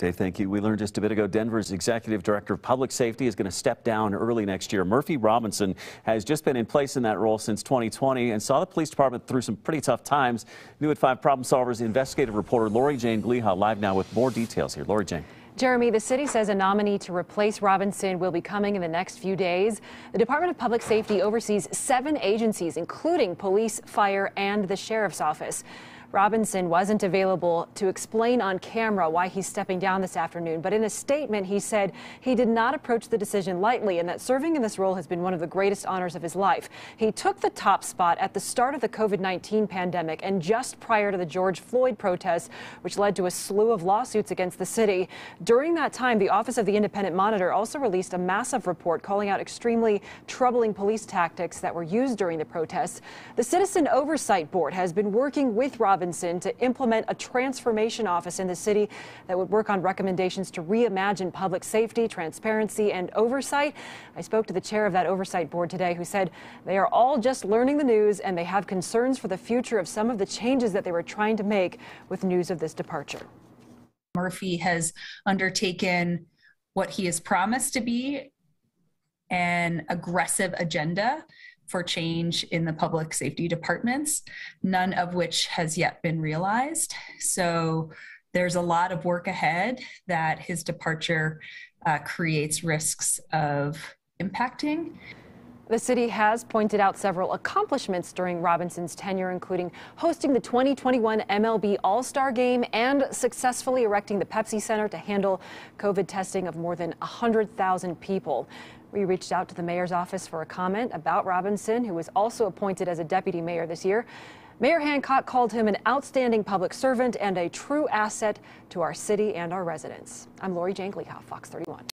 Dave, thank you. We learned just a bit ago Denver's executive director of public safety is going to step down early next year. Murphy Robinson has just been in place in that role since 2020 and saw the police department through some pretty tough times. New at 5 Problem Solvers investigative reporter Lori Jane Gliha live now with more details here. Lori Jane. Jeremy, the city says a nominee to replace Robinson will be coming in the next few days. The Department of Public Safety oversees seven agencies, including police, fire, and the sheriff's office. Robinson wasn't available to explain on camera why he's stepping down this afternoon, but in a statement, he said he did not approach the decision lightly and that serving in this role has been one of the greatest honors of his life. He took the top spot at the start of the COVID 19 pandemic and just prior to the George Floyd protests, which led to a slew of lawsuits against the city. During that time, the Office of the Independent Monitor also released a massive report calling out extremely troubling police tactics that were used during the protests. The Citizen Oversight Board has been working with Robinson To implement a transformation office in the city that would work on recommendations to reimagine public safety, transparency, and oversight. I spoke to the chair of that oversight board today who said they are all just learning the news and they have concerns for the future of some of the changes that they were trying to make with news of this departure. Murphy has undertaken what he has promised to be an aggressive agenda for change in the public safety departments, none of which has yet been realized. So there's a lot of work ahead that his departure uh, creates risks of impacting. The city has pointed out several accomplishments during Robinson's tenure, including hosting the 2021 MLB All Star Game and successfully erecting the Pepsi Center to handle COVID testing of more than 100,000 people. We reached out to the mayor's office for a comment about Robinson, who was also appointed as a deputy mayor this year. Mayor Hancock called him an outstanding public servant and a true asset to our city and our residents. I'm Lori Jane Fox 31.